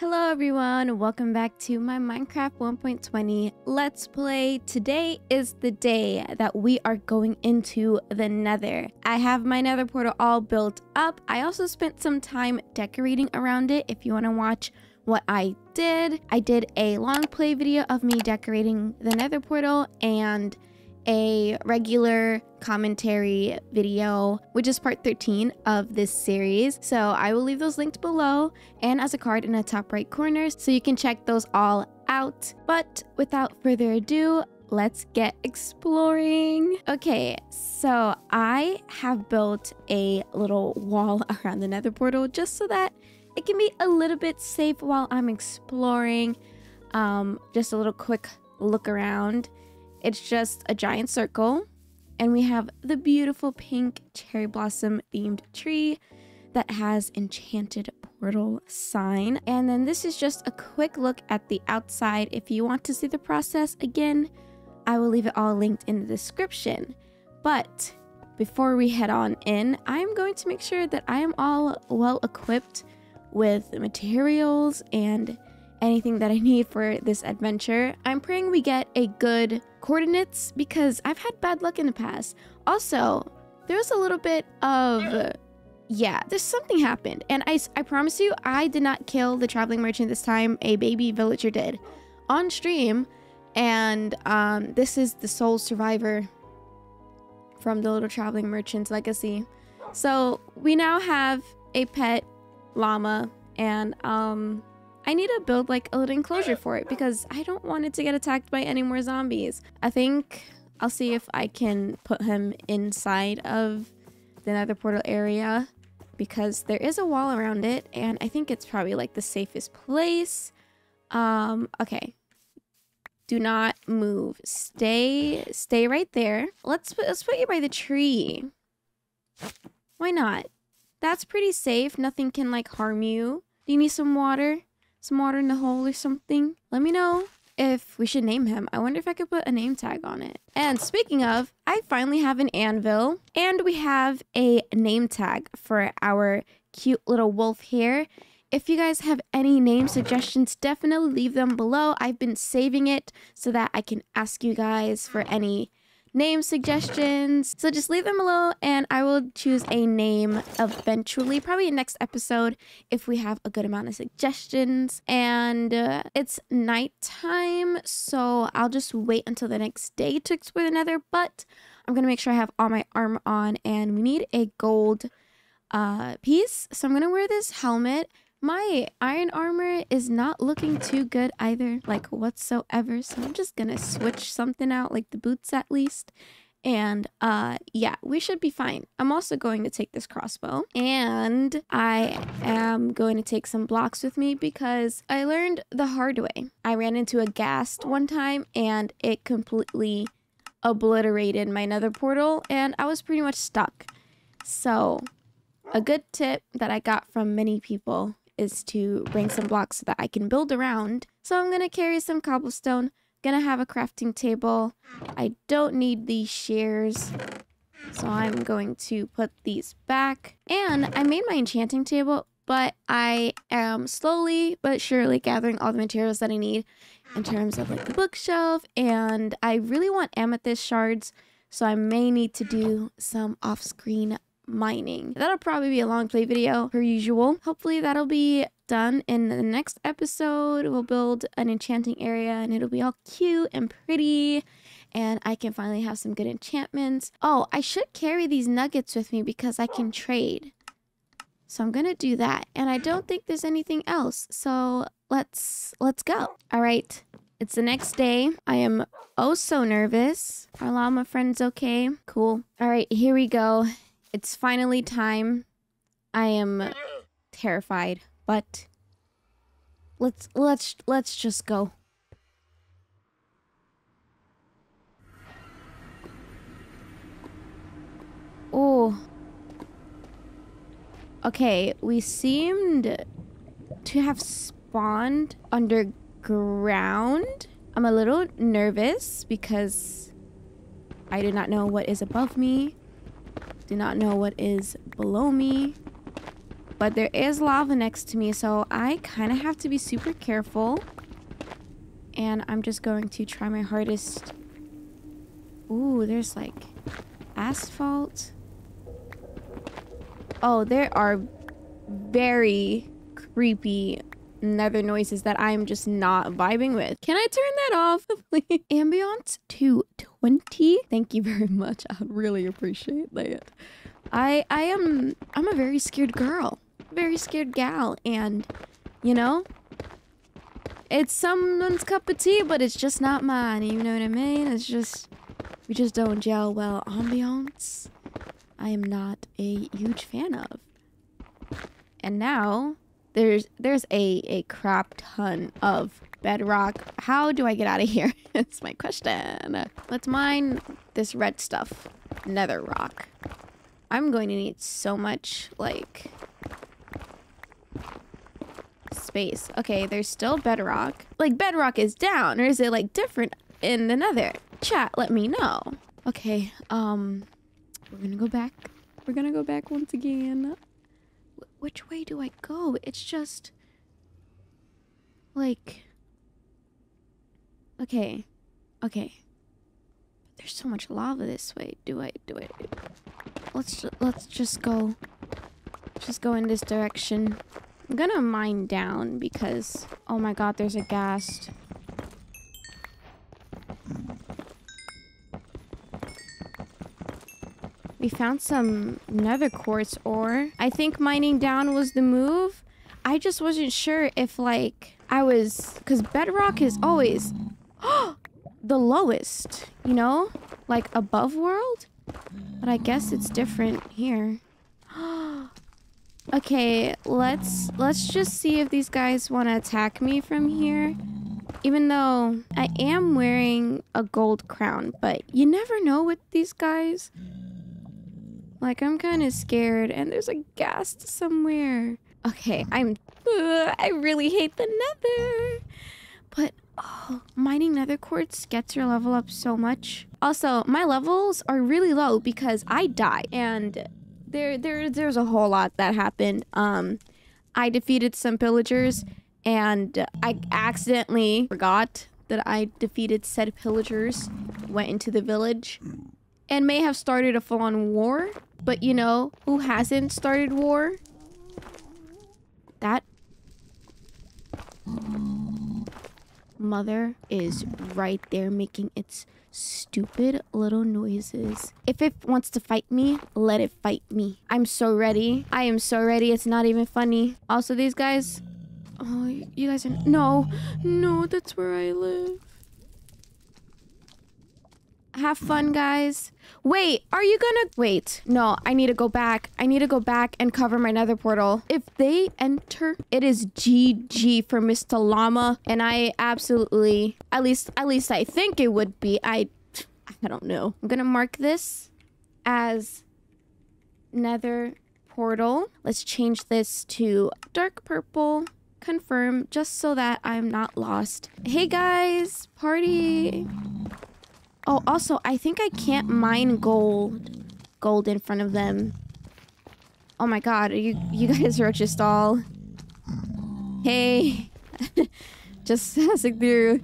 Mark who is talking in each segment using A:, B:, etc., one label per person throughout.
A: Hello everyone, welcome back to my Minecraft 1.20 Let's Play. Today is the day that we are going into the nether. I have my nether portal all built up. I also spent some time decorating around it if you want to watch what I did. I did a long play video of me decorating the nether portal and a regular commentary video, which is part 13 of this series. So I will leave those linked below and as a card in the top right corner so you can check those all out. But without further ado, let's get exploring. Okay, so I have built a little wall around the nether portal just so that it can be a little bit safe while I'm exploring. Um, just a little quick look around. It's just a giant circle, and we have the beautiful pink cherry blossom themed tree that has enchanted portal sign. And then this is just a quick look at the outside. If you want to see the process again, I will leave it all linked in the description. But before we head on in, I'm going to make sure that I am all well equipped with materials and anything that I need for this adventure. I'm praying we get a good coordinates because I've had bad luck in the past. Also, there's a little bit of yeah, there's something happened. And I, I promise you, I did not kill the traveling merchant this time. A baby villager did on stream. And um, this is the sole survivor from the little traveling merchant's legacy. So we now have a pet llama and um, I need to build like a little enclosure for it because I don't want it to get attacked by any more zombies. I think I'll see if I can put him inside of the nether portal area because there is a wall around it and I think it's probably like the safest place. Um, okay. Do not move. Stay, stay right there. Let's put, let's put you by the tree. Why not? That's pretty safe. Nothing can like harm you. Do you need some water? Some water in the hole or something, let me know if we should name him. I wonder if I could put a name tag on it. And speaking of, I finally have an anvil and we have a name tag for our cute little wolf here. If you guys have any name suggestions, definitely leave them below. I've been saving it so that I can ask you guys for any name suggestions. So just leave them below and I will choose a name eventually, probably next episode if we have a good amount of suggestions. And uh, it's nighttime, so I'll just wait until the next day to explore the nether. But I'm to make sure I have all my armor on and we need a gold uh, piece. So I'm to wear this helmet my iron armor is not looking too good either, like whatsoever. So I'm just gonna switch something out, like the boots at least. And uh yeah, we should be fine. I'm also going to take this crossbow and I am going to take some blocks with me because I learned the hard way. I ran into a ghast one time and it completely obliterated my nether portal and I was pretty much stuck. So a good tip that I got from many people is to bring some blocks so that I can build around. So I'm going to carry some cobblestone. Gonna have a crafting table. I don't need these shears. So I'm going to put these back. And I made my enchanting table, but I am slowly but surely gathering all the materials that I need in terms of like the bookshelf. And I really want amethyst shards. So I may need to do some off-screen mining. That'll probably be a long play video per usual. Hopefully that'll be done in the next episode. We'll build an enchanting area and it'll be all cute and pretty and I can finally have some good enchantments. Oh, I should carry these nuggets with me because I can trade. So I'm gonna do that. And I don't think there's anything else. So let's let's go. All right. It's the next day. I am oh so nervous. Our llama friend's okay. Cool. All right, here we go. It's finally time. I am terrified, but let's let's let's just go. Oh. Okay, we seemed to have spawned underground. I'm a little nervous because I do not know what is above me do not know what is below me. but there is lava next to me, so I kind of have to be super careful. And I'm just going to try my hardest. Ooh, there's like asphalt. Oh, there are very creepy nether noises that I'm just not vibing with. Can I turn that off, please? Ambiance to 20. Thank you very much. I really appreciate that. I I am I'm a very scared girl. Very scared gal and you know, it's someone's cup of tea, but it's just not mine. You know what I mean? It's just we just don't gel well. Ambiance, I am not a huge fan of. And now there's there's a a crap ton of bedrock. How do I get out of here? That's my question. Let's mine this red stuff, netherrack. I'm going to need so much like space. Okay, there's still bedrock. Like bedrock is down, or is it like different in the nether? Chat, let me know. Okay, um, we're gonna go back. We're gonna go back once again. Wh- which way do I go? It's just like okay, okay. There's so much lava this way. Do I? Do I? Let's ju- let's just go. Just go in this direction. I'm gonna mine down because oh my god, there's a ghast. We found some nether quartz ore. I think mining down was the move. I just wasn't sure if like I was because bedrock is always the lowest, you know? Like above world? But I guess it's different here. okay, let's let's just see if these guys want to attack me from here. Even though I am wearing a gold crown, but you never know with these guys. Like I'm kind of scared and there's a ghast somewhere. Okay, I'm I really hate the nether. But oh, mining nether quartz gets your level up so much. Also, my levels are really low because I die and there there there's a whole lot that happened. Um I defeated some pillagers and I accidentally forgot that I defeated said pillagers, went into the village and may have started a full-on war, but you know, who hasn't started war? That mother is right there making its stupid little noises. If it wants to fight me, let it fight me. I'm so ready. I am so ready. It's not even funny. Also, these guys. Oh, you guys are. No, no, that's where I live. Have fun, guys. Wait, are you gonna... Wait, no, I need to go back. I need to go back and cover my nether portal. If they enter, it is GG for Mr. Llama. And I absolutely... At least, at least I think it would be. I... I don't know. I'm gonna mark this as nether portal. Let's change this to dark purple. Confirm, just so that I'm not lost. Hey guys, party. Oh, also, I think I can't mine gold, gold in front of them. Oh my god, you you guys are just all. Hey, just passing through.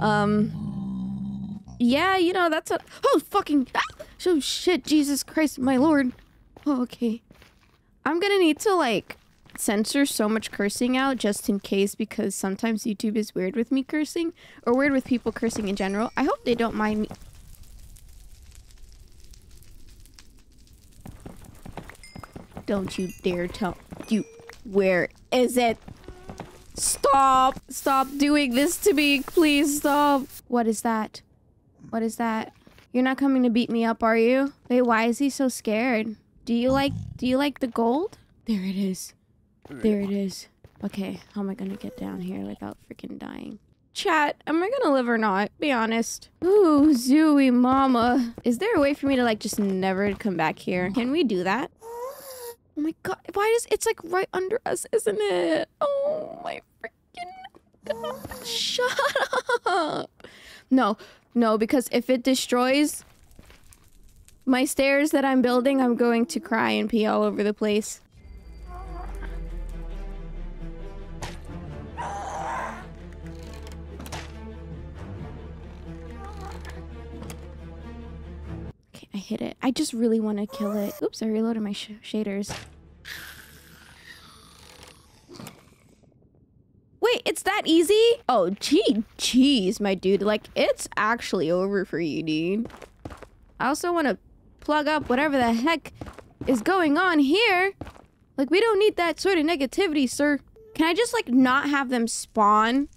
A: Um, yeah, you know that's a. Oh fucking! Ah! Oh shit! Jesus Christ, my lord. Oh, okay. I'm gonna need to like censor so much cursing out just in case because sometimes YouTube is weird with me cursing or weird with people cursing in general. I hope they don't mind me. Don't you dare tell you where is it? Stop! Stop doing this to me. Please stop. What is that? What is that? You're not coming to beat me up, are you? Wait, why is he so scared? Do you like do you like the gold? There it is. There it is. Okay, how am I gonna get down here without freaking dying? Chat, am I gonna live or not? Be honest. Ooh, Zooey mama. Is there a way for me to like just never come back here? Can we do that? Oh my god, why is it's like right under us, isn't it? Oh my freaking god. Shut up. No, no, because if it destroys my stairs that I'm building, I'm going to cry and pee all over the place. Hit it. I just really want to kill it. Oops, I reloaded my sh shaders. Wait, it's that easy? Oh, gee, jeez, my dude. Like, it's actually over for you, dude. I also want to plug up whatever the heck is going on here. Like, we don't need that sort of negativity, sir. Can I just, like, not have them spawn?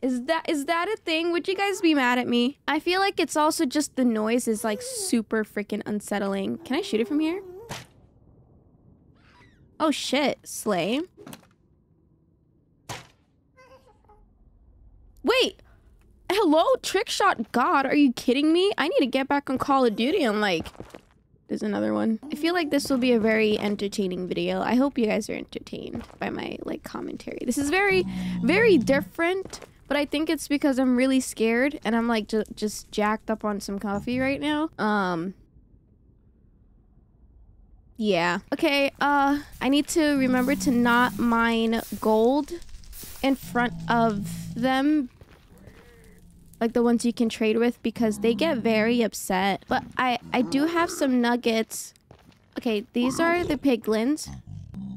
A: Is that is that a thing? Would you guys be mad at me? I feel like it's also just the noise is, like, super freaking unsettling. Can I shoot it from here? Oh, shit. Slay. Wait! Hello, trick shot god. Are you kidding me? I need to get back on Call of Duty and like there's another one. I feel like this will be a very entertaining video. I hope you guys are entertained by my like commentary. This is very very different, but I think it's because I'm really scared and I'm like ju just jacked up on some coffee right now. Um yeah. Okay, uh I need to remember to not mine gold in front of them like the ones you can trade with because they get very upset. But I I do have some nuggets. Okay, these are the piglins.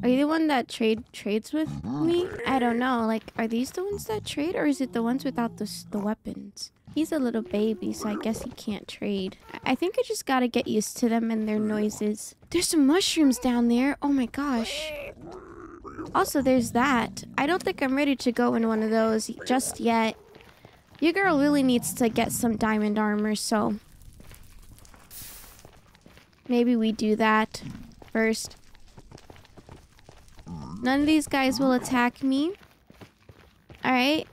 A: Are you the one that trade trades with me? I don't know. Like, are these the ones that trade, or is it the ones without the the weapons? He's a little baby, so I guess he can't trade. I think I just gotta get used to them and their noises. There's some mushrooms down there. Oh my gosh. Also, there's that. I don't think I'm ready to go in one of those just yet. Your girl really needs to get some diamond armor, so... Maybe we do that first. None of these guys will attack me. Alright?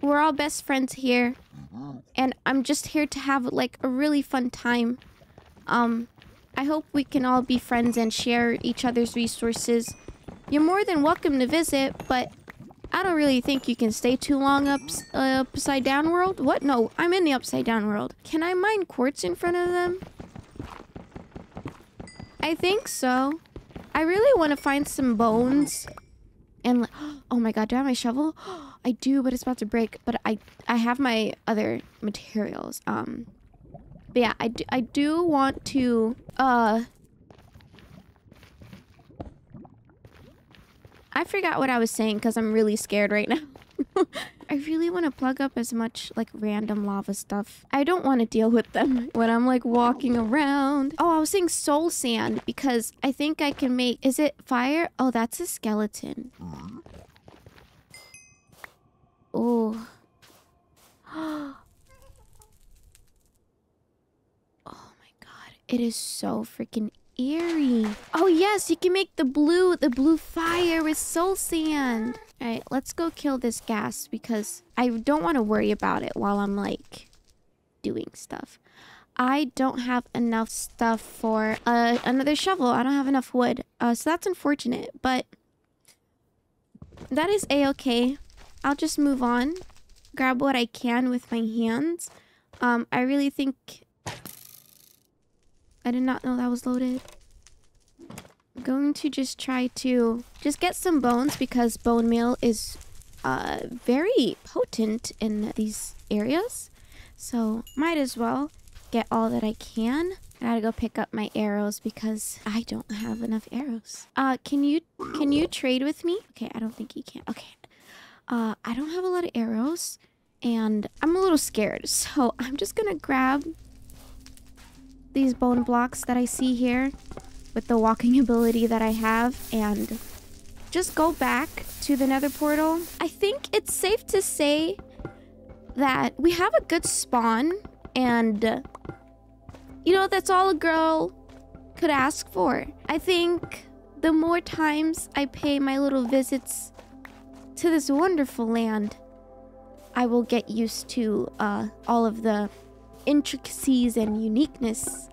A: We're all best friends here. And I'm just here to have, like, a really fun time. Um, I hope we can all be friends and share each other's resources. You're more than welcome to visit, but I don't really think you can stay too long up uh, upside down world. What? No, I'm in the upside down world. Can I mine quartz in front of them? I think so. I really want to find some bones. And oh my god, do I have my shovel? I do, but it's about to break. But I I have my other materials. Um, but yeah, I do, I do want to uh I forgot what I was saying because I'm really scared right now. I really want to plug up as much like random lava stuff. I don't want to deal with them when I'm like walking around. Oh, I was saying soul sand because I think I can make... Is it fire? Oh, that's a skeleton. Oh. oh my god. It is so freaking eerie. Oh yes, you can make the blue, the blue fire with soul sand. All right, let's go kill this ghast because I don't want to worry about it while I'm like doing stuff. I don't have enough stuff for uh, another shovel. I don't have enough wood. Uh, so that's unfortunate, but that is a-okay. I'll just move on, grab what I can with my hands. Um, I really think I did not know that was loaded. I'm going to just try to just get some bones because bone meal is uh, very potent in these areas. So might as well get all that I can. I gotta go pick up my arrows because I don't have enough arrows. Uh, can you can you trade with me? Okay, I don't think you can. Okay. Uh, I don't have a lot of arrows and I'm a little scared. So I'm just gonna grab these bone blocks that I see here with the walking ability that I have and just go back to the nether portal. I think it's safe to say that we have a good spawn and you know that's all a girl could ask for. I think the more times I pay my little visits to this wonderful land, I will get used to uh, all of the intricacies and uniqueness.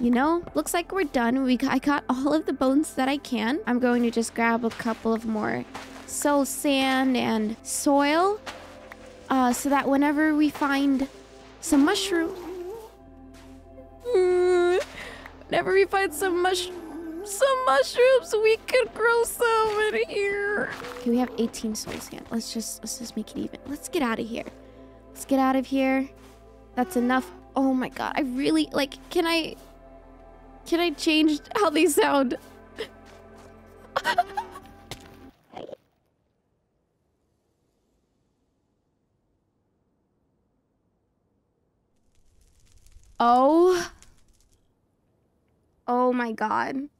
A: You know, looks like we're done. We I got all of the bones that I can. I'm going to just grab a couple of more soul sand and soil uh, so that whenever we find some mushroom... whenever we find some mush some mushrooms, we could grow some in here. Okay, we have 18 soul sand. Let's just let's just make it even. Let's get out of here. Let's get out of here. That's enough Oh my god, I really like can I can I change how they sound? oh. Oh my god.